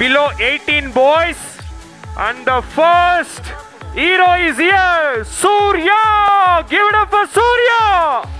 below 18 boys. And the first hero is here, Surya. Give it up for Surya.